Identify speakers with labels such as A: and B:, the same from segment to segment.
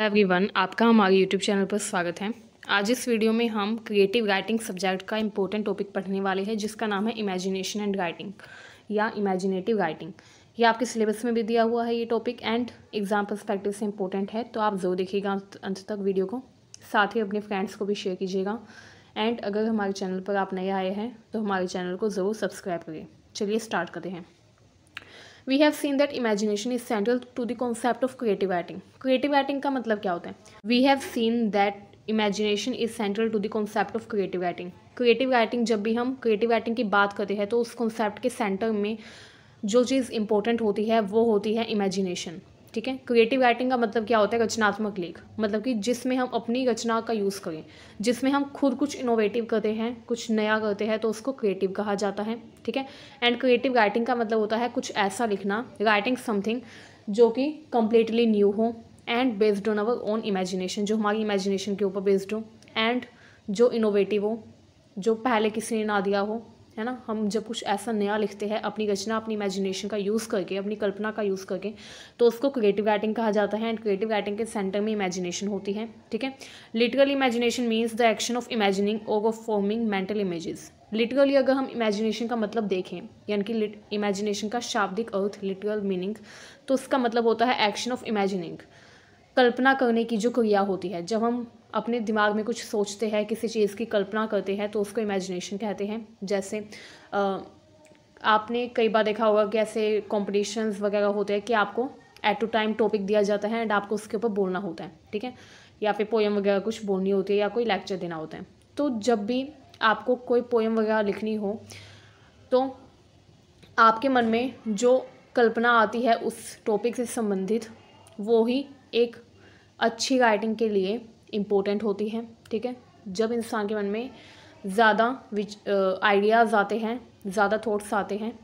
A: Everyone, आपका हमारे YouTube channel पर स्वागत है। आज इस वीडियो में हम क्रिएटिव राइटिंग सब्जेक्ट का इम्पोर्टेंट टॉपिक पढ़ने वाले हैं, जिसका नाम है इमेजिनेशन एंड राइटिंग या इमेजिनेटिव राइटिंग ये आपके सिलेबस में भी दिया हुआ है ये टॉपिक एंड एग्ज़ाम परस्पेक्टिव से इम्पोर्टेंट है तो आप ज़रूर देखिएगा अंत तक वीडियो को। साथ ही अपने फ्रेंड्स को भी शेयर कीजिएगा। एंड अगर हमारे चैनल पर आप नए आए हैं तो हमारे चैनल को ज़रूर सब्सक्राइब करिए चलिए स्टार्ट करते हैं। We have seen that imagination is central to the concept of creative writing creative writing का मतलब क्या होता है? We have seen that imagination is central to the concept of creative writing creative writing जब भी हम क्रिएटिव राइटिंग की बात करते हैं तो उस कॉन्सेप्ट के सेंटर में जो चीज़ इंपॉर्टेंट होती है, वो होती है इमेजिनेशन ठीक है? क्रिएटिव राइटिंग का मतलब क्या होता है? रचनात्मक लेख। मतलब कि जिसमें हम अपनी रचना का यूज़ करें। जिसमें हम खुद कुछ इनोवेटिव करते हैं, कुछ नया करते हैं तो उसको क्रिएटिव कहा जाता है। ठीक है? एंड क्रिएटिव राइटिंग का मतलब होता है कुछ ऐसा लिखना राइटिंग समथिंग जो कि कम्प्लीटली न्यू हो and based on our own imagination जो हमारी इमेजिनेशन के ऊपर बेस्ड हो एंड जो इनोवेटिव हो, जो पहले किसी ने ना दिया हो है ना? हम जब कुछ ऐसा नया लिखते हैं, अपनी रचना, अपनी इमेजिनेशन का यूज़ करके, अपनी कल्पना का यूज़ करके तो उसको क्रिएटिव राइटिंग कहा जाता है एंड क्रिएटिव राइटिंग के सेंटर में इमेजिनेशन होती है, ठीक है? Literal imagination means the action of imagining और of forming mental images literally अगर हम इमेजिनेशन का मतलब देखें, यानी कि इमेजिनेशन का शाब्दिक अर्थ लिटरल मीनिंग तो उसका मतलब होता है एक्शन ऑफ़ इमेजिनिंग कल्पना करने की जो क्रिया होती है, जब हम अपने दिमाग में कुछ सोचते हैं किसी चीज़ की कल्पना करते हैं तो उसको इमेजिनेशन कहते हैं। जैसे आ, आपने कई बार देखा होगा कि ऐसे कॉम्पिटिशन्स वगैरह होते हैं कि आपको एट टू टाइम टॉपिक दिया जाता है एंड आपको उसके ऊपर बोलना होता है ठीक है? या फिर पोएम वगैरह कुछ बोलनी होती है या कोई लेक्चर देना होता है। तो जब भी आपको कोई पोएम वगैरह लिखनी हो तो आपके मन में जो कल्पना आती है उस टॉपिक से संबंधित वो ही एक अच्छी राइटिंग के लिए इम्पोर्टेंट होती है ठीक है? जब इंसान के मन में ज़्यादा विच आइडियाज़ आते हैं ज़्यादा थॉट्स आते हैं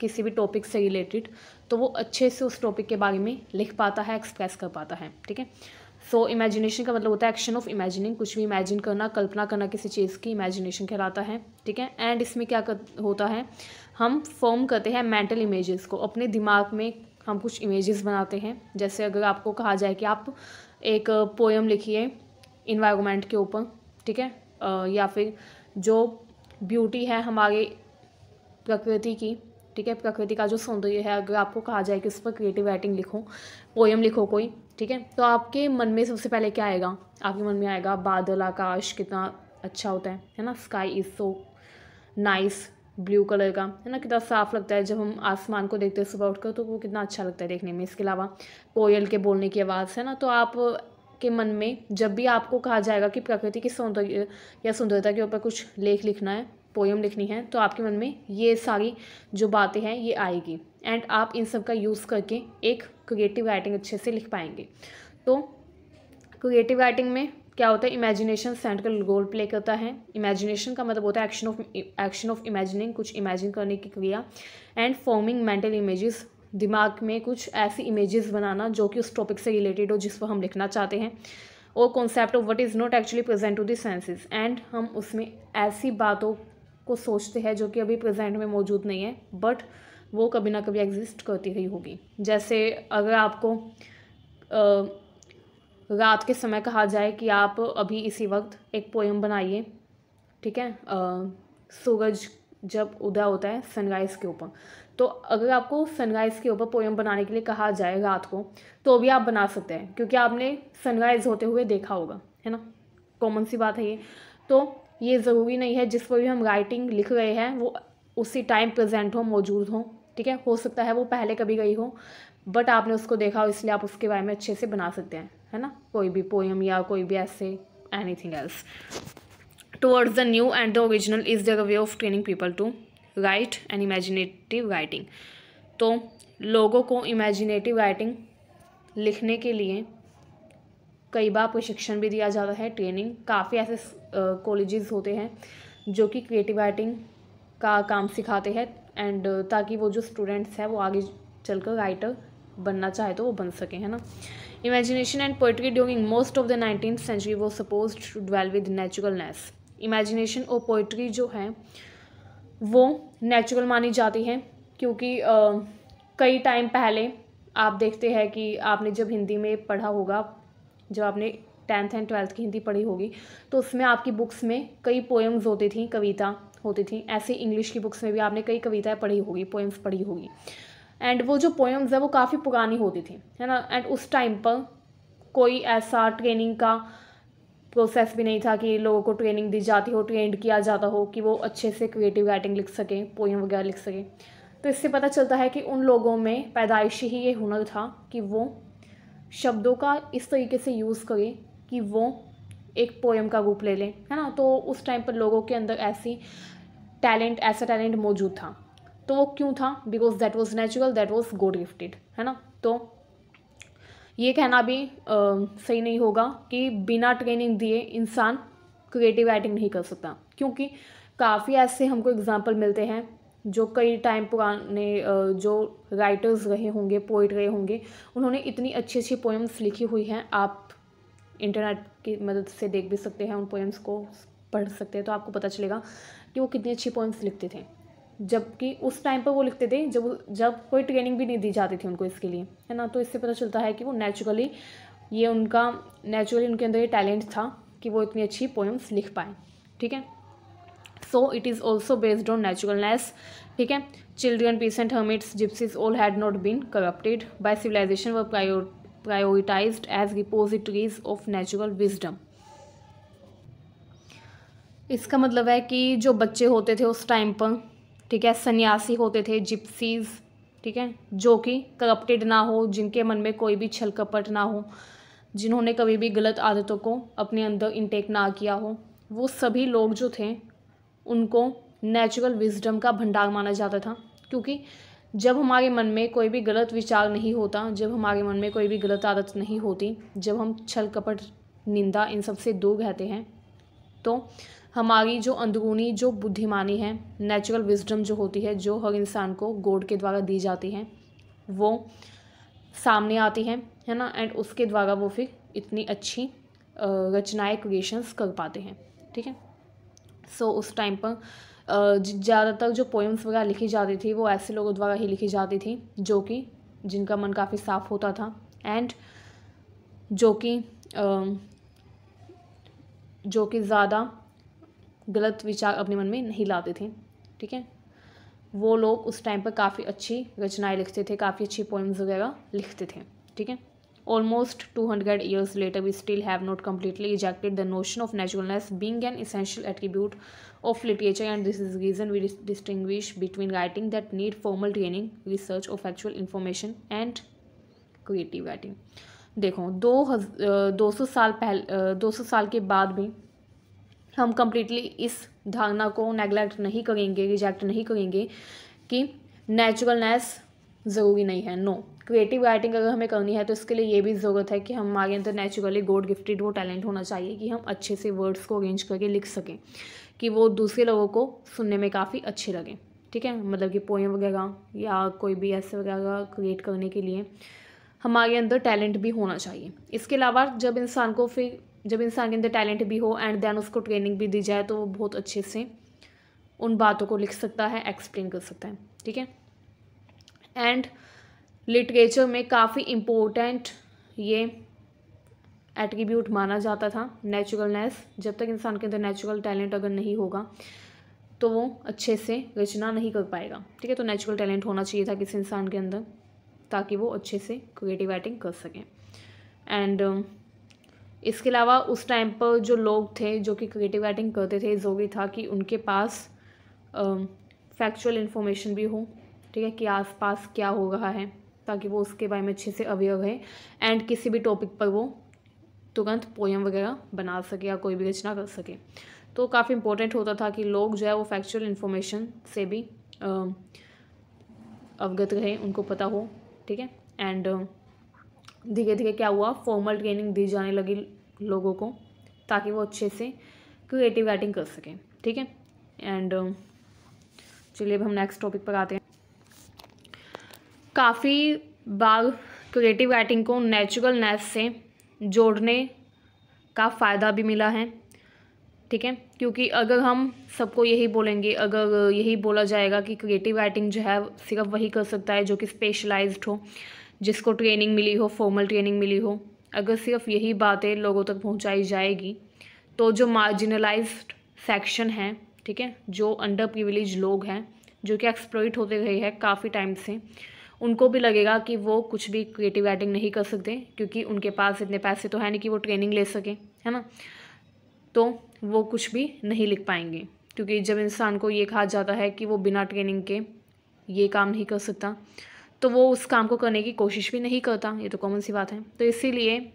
A: किसी भी टॉपिक से रिलेटेड तो वो अच्छे से उस टॉपिक के बारे में लिख पाता है एक्सप्रेस कर पाता है ठीक है? सो इमेजिनेशन का मतलब होता है एक्शन ऑफ़ इमेजिनिंग कुछ भी इमेजिन करना कल्पना करना किसी चीज़ की इमेजिनेशन कहलाता है ठीक है? एंड इसमें क्या कर, होता है? हम फॉर्म करते हैं मेंटल इमेजेस को अपने दिमाग में हम कुछ इमेजेस बनाते हैं। जैसे अगर आपको कहा जाए कि आप एक पोएम लिखिए इन्वायरमेंट के ऊपर, ठीक है? या फिर जो ब्यूटी है हमारे प्रकृति की, ठीक है? प्रकृति का जो सौंदर्य है, अगर आपको कहा जाए कि उस पर क्रिएटिव राइटिंग लिखो पोएम लिखो कोई, ठीक है? तो आपके मन में सबसे पहले क्या आएगा? आपके मन में आएगा बादल, आकाश, कितना अच्छा होता है है ना? Sky is so nice blue colour का, है ना, कितना साफ़ लगता है जब हम आसमान को देखते हैं सुबह उठकर तो वो कितना अच्छा लगता है देखने में। इसके अलावा कोयल के बोलने की आवाज़, है ना तो आप के मन में जब भी आपको कहा जाएगा कि प्रकृति की सौंदर्य या सुंदरता के ऊपर कुछ लेख लिखना है पोएम लिखनी है तो आपके मन में ये सारी जो बातें हैं, ये आएगी। एंड आप इन सब का यूज़ करके एक क्रिएटिव राइटिंग अच्छे से लिख पाएँगे। तो क्रिएटिव राइटिंग में क्या होता है? इमेजिनेशन सेंट्रल रोल प्ले करता है। इमेजिनेशन का मतलब होता है action of action of imagining कुछ इमेजिन करने की क्रिया। एंड फॉर्मिंग मेंटल इमेजेस दिमाग में कुछ ऐसी इमेजेस बनाना जो कि उस टॉपिक से रिलेटेड हो जिस पर हम लिखना चाहते हैं। और concept of what is not actually present to the and हम उसमें ऐसी बातों को सोचते हैं जो कि अभी प्रेजेंट में मौजूद नहीं है बट वो कभी ना कभी एग्जिस्ट करती ही होगी। जैसे अगर आपको आ, रात के समय कहा जाए कि आप अभी इसी वक्त एक पोएम बनाइए, ठीक है? सूरज जब उदय होता है सनराइज़ के ऊपर। तो अगर आपको सनराइज़ के ऊपर पोएम बनाने के लिए कहा जाए रात को तो भी आप बना सकते हैं, क्योंकि आपने सनराइज़ होते हुए देखा होगा, है ना? कॉमन सी बात है ये। तो ये ज़रूरी नहीं है, जिस पर भी हम राइटिंग लिख रहे हैं, वो उसी टाइम प्रेजेंट हो, मौजूद हो, ठीक है? हो सकता है वो पहले कभी गई हो बट आपने उसको देखा हो इसलिए आप उसके बारे में अच्छे से बना सकते हैं, है ना? कोई भी पोएम या कोई भी ऐसे anything else towards the new and the original is the way of training people to write and imaginative writing तो लोगों को इमेजिनेटिव राइटिंग लिखने के लिए कई बार प्रशिक्षण भी दिया जाता है ट्रेनिंग काफ़ी ऐसे कॉलेजेस होते हैं जो कि क्रिएटिव राइटिंग का काम सिखाते हैं एंड ताकि वो जो स्टूडेंट्स हैं वो आगे चलकर राइटर बनना चाहे तो वो बन सके है ना? Imagination and poetry during most of the nineteen century वो suppose to dwell with naturalness imagination और पोइट्री जो है वो नेचुरल मानी जाती है क्योंकि आ, कई टाइम पहले आप देखते हैं कि आपने जब हिंदी में पढ़ा होगा जब आपने टेंथ एंड ट्वेल्थ की हिंदी पढ़ी होगी तो उसमें आपकी बुक्स में कई पोएम्स होती थी कविता होती थी ऐसे इंग्लिश की बुक्स में भी आपने कई कविताएँ पढ़ी होगी पोएम्स पढ़ी होगी। एंड वो जो पोएम्स है, वो काफ़ी पुरानी होती थी, है ना? एंड उस टाइम पर कोई ऐसा ट्रेनिंग का प्रोसेस भी नहीं था कि लोगों को ट्रेनिंग दी जाती हो ट्रेंड किया जाता हो कि वो अच्छे से क्रिएटिव राइटिंग लिख सकें पोएम वगैरह लिख सकें। तो इससे पता चलता है कि उन लोगों में पैदाइशी ही ये हुनर था कि वो शब्दों का इस तरीके से यूज़ करें कि वो एक पोएम का रूप ले लें, है ना? तो उस टाइम पर लोगों के अंदर ऐसी टैलेंट ऐसा टैलेंट मौजूद था। तो वो क्यों था? Because that was natural that was God gifted है ना? तो ये कहना भी आ, सही नहीं होगा कि बिना ट्रेनिंग दिए इंसान क्रिएटिव राइटिंग नहीं कर सकता। क्योंकि काफ़ी ऐसे हमको एग्ज़ाम्पल मिलते हैं जो कई टाइम पुराने जो राइटर्स रहे होंगे पोइट रहे होंगे उन्होंने इतनी अच्छी अच्छी पोएम्स लिखी हुई हैं। आप इंटरनेट की मदद से देख भी सकते हैं उन पोएम्स को पढ़ सकते हैं तो आपको पता चलेगा कि वो कितनी अच्छी पोएम्स लिखते थे। जबकि उस टाइम पर वो लिखते थे जब जब कोई ट्रेनिंग भी नहीं दी जाती थी उनको इसके लिए, है ना? तो इससे पता चलता है कि वो नेचुरली ये उनका नेचुरली उनके अंदर ये टैलेंट था कि वो इतनी अच्छी पोएम्स लिख पाए, ठीक है? So it is also based on naturalness ठीक है? Children peasant hermits gypsies all had not been corrupted by civilisation were prioritise as repositories of natural wisdom इसका मतलब है कि जो बच्चे होते थे उस टाइम पर ठीक है, सन्यासी होते थे जिप्सीज ठीक है, जो कि करप्टेड ना हो, जिनके मन में कोई भी छल कपट ना हो, जिन्होंने कभी भी गलत आदतों को अपने अंदर इंटेक ना किया हो, वो सभी लोग जो थे, उनको नेचुरल विजडम का भंडार माना जाता था। क्योंकि जब हमारे मन में कोई भी गलत विचार नहीं होता, जब हमारे मन में कोई भी गलत आदत नहीं होती, जब हम छल कपट निंदा इन सबसे दूर रहते हैं तो हमारी जो अंदरूनी जो बुद्धिमानी है नेचुरल विजडम जो होती है जो हर इंसान को गोड के द्वारा दी जाती है वो सामने आती है है ना? एंड उसके द्वारा वो फिर इतनी अच्छी रचनाएँ क्रिएशंस कर पाते हैं ठीक है? सो so, उस टाइम पर ज़्यादातर जो पोएम्स वगैरह लिखी जाती थी वो ऐसे लोगों द्वारा ही लिखी जाती थी जो कि जिनका मन काफ़ी साफ़ होता था। एंड जो कि जो कि ज़्यादा गलत विचार अपने मन में नहीं लाते थे, ठीक है? वो लोग उस टाइम पर काफ़ी अच्छी रचनाएँ लिखते थे, काफ़ी अच्छी पोइम्स वगैरह लिखते थे, ठीक है? Almost two hundred years later we still have not completely ejected the notion of naturalness being an essential attribute of literature and this is reason we distinguish between writing that need formal training research of actual information and creative writing देखो, दो हज दो सौ साल पहले दो सौ साल के बाद भी हम कम्प्लीटली इस धारणा को नेगलेक्ट नहीं करेंगे रिजेक्ट नहीं करेंगे कि नेचुरलनेस ज़रूरी नहीं है। नो क्रिएटिव राइटिंग अगर हमें करनी है तो इसके लिए ये भी ज़रूरत है कि हमारे अंदर नेचुरली गॉड गिफ्टेड वो टैलेंट होना चाहिए कि हम अच्छे से वर्ड्स को अरेंज करके लिख सकें, कि वो दूसरे लोगों को सुनने में काफ़ी अच्छे लगें। ठीक है? मतलब कि पोएम वगैरह या कोई भी ऐसे वगैरह क्रिएट करने के लिए हमारे अंदर टैलेंट भी होना चाहिए। इसके अलावा जब इंसान को फिर जब इंसान के अंदर टैलेंट भी हो एंड देन उसको ट्रेनिंग भी दी जाए तो वो बहुत अच्छे से उन बातों को लिख सकता है एक्सप्लेन कर सकता है, ठीक है? एंड लिटरेचर में काफ़ी इम्पोर्टेंट ये एट्रीब्यूट माना जाता था नेचुरलनेस जब तक इंसान के अंदर नेचुरल टैलेंट अगर नहीं होगा तो वो अच्छे से रचना नहीं कर पाएगा, ठीक है? तो नेचुरल टैलेंट होना चाहिए था किसी इंसान के अंदर, ताकि वो अच्छे से क्रिएटिव राइटिंग कर सकें। एंड इसके अलावा उस टाइम पर जो लोग थे, जो कि क्रिएटिव राइटिंग करते थे ज़रूरी था कि उनके पास फैक्चुअल इन्फॉर्मेशन भी हो, ठीक है, कि आसपास क्या हो रहा है, ताकि वो उसके बारे में अच्छे से अवेयर रहे। एंड किसी भी टॉपिक पर वो तुरंत पोएम वगैरह बना सके या कोई भी रचना कर सके। तो काफ़ी इंपॉर्टेंट होता था कि लोग जो है वो फैक्चुअल इन्फॉर्मेशन से भी अवगत रहे, उनको पता हो, ठीक है। एंड धीरे धीरे क्या हुआ? फॉर्मल ट्रेनिंग दी जाने लगी लोगों को, ताकि वो अच्छे से क्रिएटिव राइटिंग कर सकें, ठीक है? एंड चलिए अब हम नेक्स्ट टॉपिक पर आते हैं। काफ़ी बार क्रिएटिव राइटिंग को नेचुरलनेस से जोड़ने का फ़ायदा भी मिला है, ठीक है? क्योंकि अगर हम सबको यही बोलेंगे, अगर यही बोला जाएगा कि क्रिएटिव राइटिंग जो है, सिर्फ़ वही कर सकता है जो कि स्पेशलाइज्ड हो जिसको ट्रेनिंग मिली हो फॉर्मल ट्रेनिंग मिली हो, अगर सिर्फ़ यही बातें लोगों तक पहुंचाई जाएगी तो जो मार्जिनलाइज्ड सेक्शन हैं, ठीक है, जो अंडर प्रिविलेज लोग हैं, जो कि एक्सप्लोइट होते रहे हैं काफ़ी टाइम से, उनको भी लगेगा कि वो कुछ भी क्रिएटिव राइटिंग नहीं कर सकते, क्योंकि उनके पास इतने पैसे तो है नहीं कि वो ट्रेनिंग ले सकें, है ना? तो वो कुछ भी नहीं लिख पाएँगे, क्योंकि जब इंसान को ये कहा जाता है कि वो बिना ट्रेनिंग के ये काम नहीं कर सकता तो वो उस काम को करने की कोशिश भी नहीं करता, ये तो कॉमन सी बात है। तो इसीलिए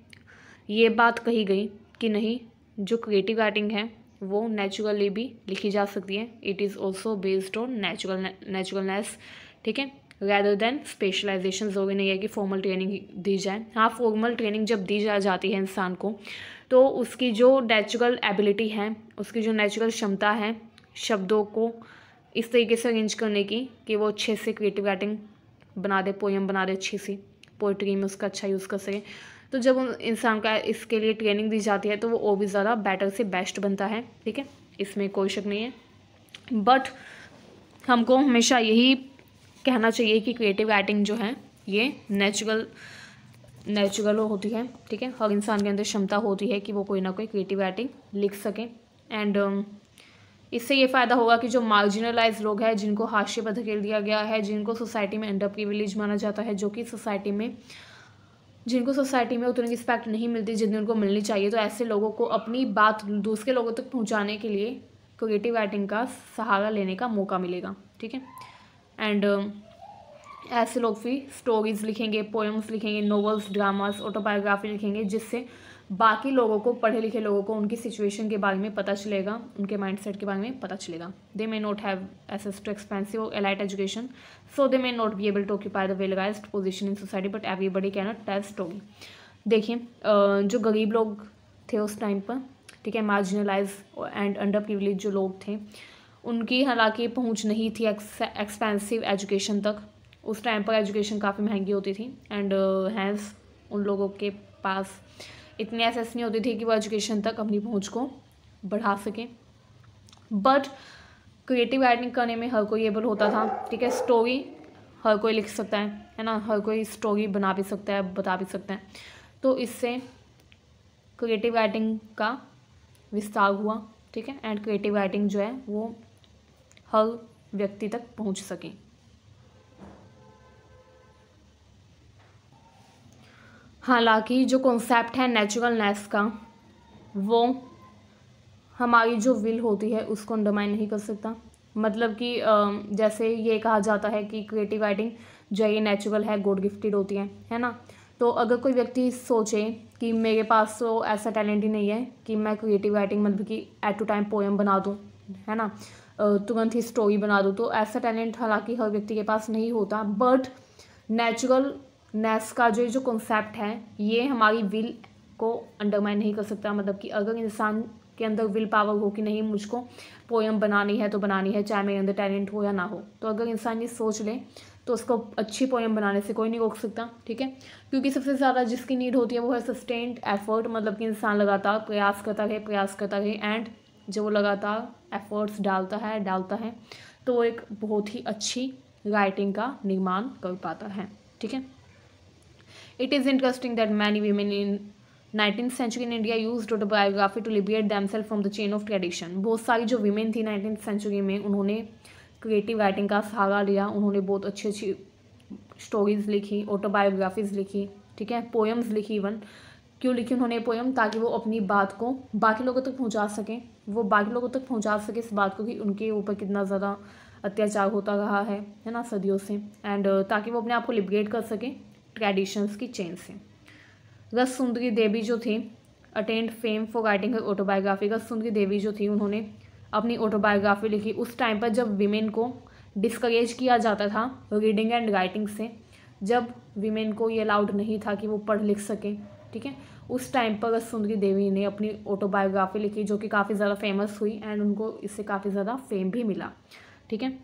A: ये बात कही गई कि नहीं, जो क्रिएटिव राइटिंग है, वो नेचुरली भी लिखी जा सकती है। It is also based on natural naturalness ठीक है? रैदर देन स्पेशलाइजेशन ज़रूरी नहीं है कि फॉर्मल ट्रेनिंग दी जाए। हाँ फॉर्मल ट्रेनिंग जब दी जा, जाती है इंसान को तो उसकी जो नेचुरल एबिलिटी है, उसकी जो नेचुरल क्षमता है, शब्दों को इस तरीके से अरेंज करने की कि वो अच्छे से क्रिएटिव राइटिंग बना दे पोएम बना दे अच्छी सी पोइट्री में उसका अच्छा यूज़ कर सके। तो जब उन इंसान का इसके लिए ट्रेनिंग दी जाती है तो वो और भी ज़्यादा बेटर से बेस्ट बनता है, ठीक है? इसमें कोई शक नहीं है। बट हमको हमेशा यही कहना चाहिए कि क्रिएटिव राइटिंग जो है, ये नेचुरल नेचुरल होती है, ठीक है? हर इंसान के अंदर क्षमता होती है कि वो कोई ना कोई क्रिएटिव राइटिंग लिख सके। एंड इससे ये फ़ायदा होगा कि जो मार्जिनलाइज लोग हैं, जिनको हाशिए पर धकेल दिया गया है, जिनको सोसाइटी में अंडर प्रिविलेज माना जाता है, जो कि सोसाइटी में, जिनको सोसाइटी में उतनी रिस्पेक्ट नहीं मिलती जितनी उनको मिलनी चाहिए तो ऐसे लोगों को अपनी बात दूसरे लोगों तक पहुँचाने के लिए क्रिएटिव राइटिंग का सहारा लेने का मौका मिलेगा, ठीक है? एंड ऐसे लोग भी स्टोरीज लिखेंगे पोएम्स लिखेंगे नॉवेल्स ड्रामास ऑटोबायोग्राफी लिखेंगे, जिससे बाकी लोगों को, पढ़े लिखे लोगों को उनकी सिचुएशन के बारे में पता चलेगा, उनके माइंडसेट के बारे में पता चलेगा। They may not have access to expensive elite education so they may not be able to occupy the वेलगाइज position in society but everybody can tell story देखिए जो गरीब लोग थे उस टाइम पर, ठीक है मार्जिनलाइज एंड अंडर प्रिवलेज जो लोग थे, उनकी हालाँकि पहुँच नहीं थी एक्सपेंसिव एजुकेशन तक। उस टाइम पर एजुकेशन काफ़ी महँगी होती थी एंड हैंस उन लोगों के पास इतनी एसेस नहीं होती थी कि वो एजुकेशन तक अपनी पहुँच को बढ़ा सकें। बट क्रिएटिव राइटिंग करने में हर कोई एबल होता था, ठीक है? स्टोरी हर कोई लिख सकता है है ना? हर कोई स्टोरी बना भी सकता है, बता भी सकता है। तो इससे क्रिएटिव राइटिंग का विस्तार हुआ, ठीक है? एंड क्रिएटिव राइटिंग जो है, वो हर व्यक्ति तक पहुँच सके। हालाँकि जो कॉन्सेप्ट है नेचुरलनेस का, वो हमारी जो विल होती है, उसको अंडरमाइन नहीं कर सकता। मतलब कि जैसे ये कहा जाता है कि क्रिएटिव राइटिंग जो ये नेचुरल है गॉड गिफ्टेड होती है है ना? तो अगर कोई व्यक्ति सोचे कि मेरे पास तो ऐसा टैलेंट ही नहीं है कि मैं क्रिएटिव राइटिंग मतलब कि एट टू टाइम पोएम बना दूँ, है ना? तुरंत ही स्टोरी बना दूँ तो ऐसा टैलेंट हालाँकि हर व्यक्ति के पास नहीं होता बट नेचुरल नेस का जो जो कॉन्सेप्ट है, ये हमारी विल को अंडरमाइन नहीं कर सकता। मतलब कि अगर इंसान के अंदर विल पावर हो कि नहीं, मुझको पोएम बनानी है तो बनानी है, चाहे मेरे अंदर टैलेंट हो या ना हो। तो अगर इंसान ये सोच ले तो उसको अच्छी पोएम बनाने से कोई नहीं रोक सकता, ठीक है? क्योंकि सबसे ज़्यादा जिसकी नीड होती है वो है सस्टेंड एफर्ट मतलब कि इंसान लगातार प्रयास करता रहे, प्रयास करता रहे एंड जब वो लगातार एफर्ट्स डालता है डालता है तो वो एक बहुत ही अच्छी राइटिंग का निर्माण कर पाता है, ठीक है? It is interesting that many women in 19th century in India used autobiography to liberate themselves from the chain of tradition. बहुत सारी जो women थी 19th century में, उन्होंने क्रिएटिव राइटिंग का सहारा लिया, उन्होंने बहुत अच्छी अच्छी स्टोरीज लिखी ऑटोबायोग्राफीज लिखी, ठीक है? पोएम्स लिखी इवन क्यों लिखी उन्होंने पोएम ताकि वो अपनी बात को बाकी लोगों तक पहुँचा सकें। वो बाकी लोगों तक पहुँचा सके इस बात को कि उनके ऊपर कितना ज़्यादा अत्याचार होता रहा है है ना, सदियों से। एंड ताकि वो अपने आप को लिबरेट कर सकें। ट्रेडिशंस की चेन से रस सुंदरी देवी जो थी attained fame for writing autobiography Rassundari Devi जो थी, उन्होंने अपनी ऑटोबायोग्राफी लिखी। उस टाइम पर जब वीमेन को डिस्करेज किया जाता था रीडिंग एंड राइटिंग से, जब वीमेन को ये अलाउड नहीं था कि वो पढ़ लिख सकें, ठीक है? उस टाइम पर रस सुंदरी देवी ने अपनी ऑटोबायोग्राफी लिखी, जो कि काफ़ी ज़्यादा फ़ेमस हुई एंड उनको इससे काफ़ी ज़्यादा फेम भी मिला, ठीक है?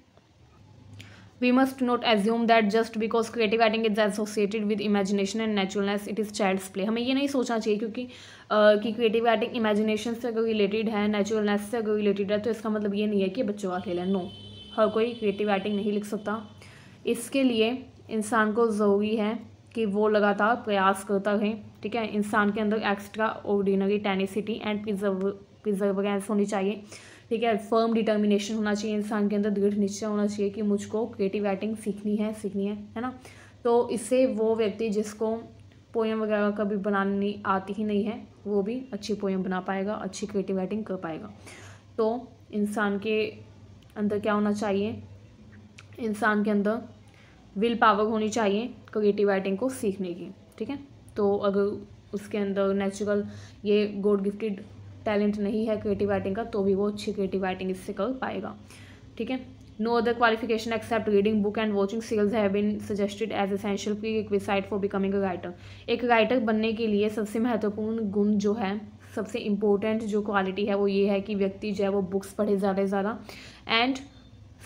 A: We must not assume that just because creative writing is associated with imagination and naturalness, it is child's play. हमें ये नहीं सोचना चाहिए क्योंकि कि क्रिएटिव राइटिंग इमेजिनेशन से अगर रिलेटेड है नेचुरलनेस से अगर रिलेटेड है तो इसका मतलब ये नहीं है कि बच्चों का खेल है। नो हर कोई क्रिएटिव राइटिंग नहीं लिख सकता। इसके लिए इंसान को ज़रूरी है कि वो लगातार प्रयास करता रहे, ठीक है? इंसान के अंदर extraordinary tenacity and preserve perseverance होनी चाहिए। ठीक है फर्म डिटर्मिनेशन होना चाहिए इंसान के अंदर, दृढ़ निश्चय होना चाहिए कि मुझको क्रिएटिव राइटिंग सीखनी है सीखनी है है ना? तो इससे वो व्यक्ति जिसको पोएम वगैरह कभी बनानी आती ही नहीं है, वो भी अच्छी पोएम बना पाएगा, अच्छी क्रिएटिव राइटिंग कर पाएगा। तो इंसान के अंदर क्या होना चाहिए? इंसान के अंदर विल पावर होनी चाहिए क्रिएटिव राइटिंग को सीखने की, ठीक है? तो अगर उसके अंदर नेचुरल ये गॉड गिफ्टेड टैलेंट नहीं है क्रिएटिव राइटिंग का तो भी वो अच्छी क्रिएटिव राइटिंग इससे कर पाएगा। ठीक है? No other qualification except reading book and watching serials have been suggested as prerequisite for becoming a writer एक राइटर बनने के लिए सबसे महत्वपूर्ण गुण जो है, सबसे इम्पोर्टेंट जो क्वालिटी है वो ये है कि व्यक्ति जो है वो बुक्स पढ़े ज़्यादा से ज़्यादा। एंड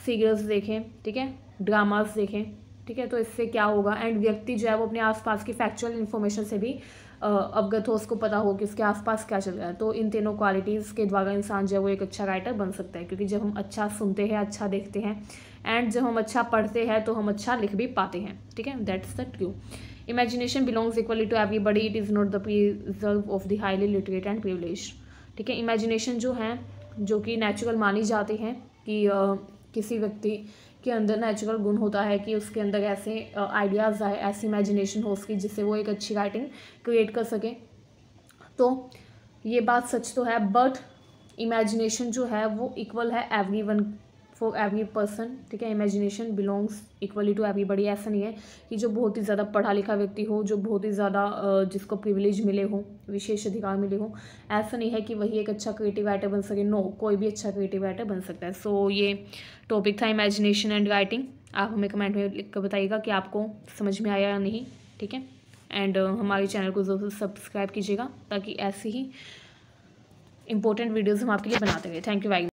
A: सीरियल्स देखें, ठीक है? ड्रामास देखें, ठीक है? तो इससे क्या होगा? एंड व्यक्ति जो है वो अपने आसपास की फैक्चुअल इन्फॉर्मेशन से भी अवगत हो उसको पता हो कि उसके आसपास क्या चल रहा है। तो इन तीनों क्वालिटीज़ के द्वारा इंसान जो है वो एक अच्छा राइटर बन सकता है क्योंकि जब हम अच्छा सुनते हैं अच्छा देखते हैं एंड जब हम अच्छा पढ़ते हैं तो हम अच्छा लिख भी पाते हैं ठीक है? That's the true imagination belongs equally to everybody it is not the preserve of the highly literate and privilege ठीक है? इमेजिनेशन जो है जो कि नेचुरल मानी जाती हैं कि uh, किसी व्यक्ति के अंदर नेचुरल गुण होता है कि उसके अंदर ऐसे आइडियाज़ आए, ऐसी इमेजिनेशन हो उसकी, जिससे वो एक अच्छी राइटिंग क्रिएट कर सके। तो ये बात सच तो है बट इमेजिनेशन जो है वो इक्वल है everyone for every person ठीक है? Imagination belongs equally to everybody ऐसा नहीं है कि जो बहुत ही ज़्यादा पढ़ा लिखा व्यक्ति हो जो बहुत ही ज़्यादा जिसको प्रिविलेज मिले हो विशेष अधिकार मिले हो ऐसा नहीं है कि वही एक अच्छा क्रिएटिव राइटर बन सके। नो no, कोई भी अच्छा क्रिएटिव राइटर बन सकता है। सो so, ये टॉपिक था इमेजिनेशन एंड राइटिंग आप हमें कमेंट में लिख कर बताइएगा कि आपको समझ में आया या नहीं ठीक है? एंड हमारे चैनल को ज़रूर सब्सक्राइब कीजिएगा ताकि ऐसी ही इंपॉर्टेंट वीडियोज़ हम आपके लिए बनाते रहे। Thank you very